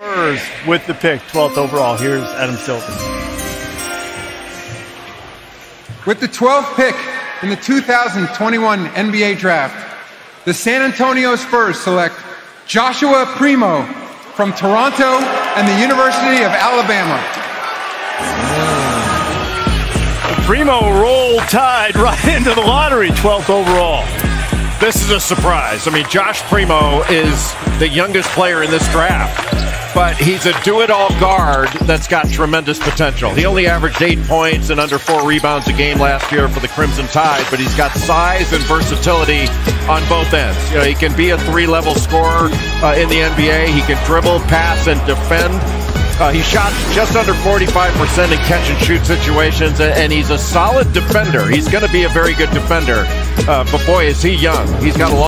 Spurs with the pick, 12th overall. Here's Adam Silver. With the 12th pick in the 2021 NBA Draft, the San Antonio Spurs select Joshua Primo from Toronto and the University of Alabama. Primo roll tide right into the lottery, 12th overall. This is a surprise. I mean, Josh Primo is the youngest player in this draft, but he's a do it all guard that's got tremendous potential. He only averaged eight points and under four rebounds a game last year for the Crimson Tide, but he's got size and versatility on both ends. You know, he can be a three level scorer uh, in the NBA, he can dribble, pass, and defend. Uh, he shot just under 45% in catch and shoot situations, and he's a solid defender. He's going to be a very good defender. Uh, but boy, is he young. He's got a lot.